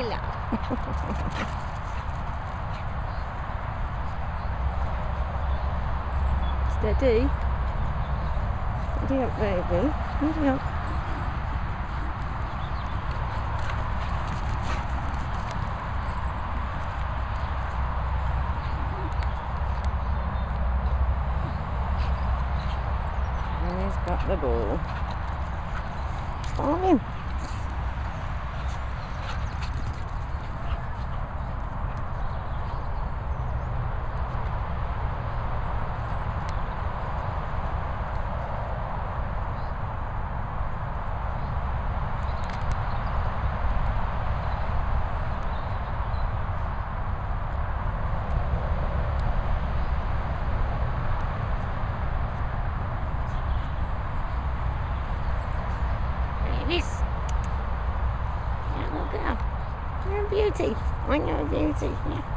ഇല്ല Steady. Steady up, baby. Steady up. And he's got the ball. Fine. Babies. Yeah, look at You're a beauty. I know a beauty. Yeah.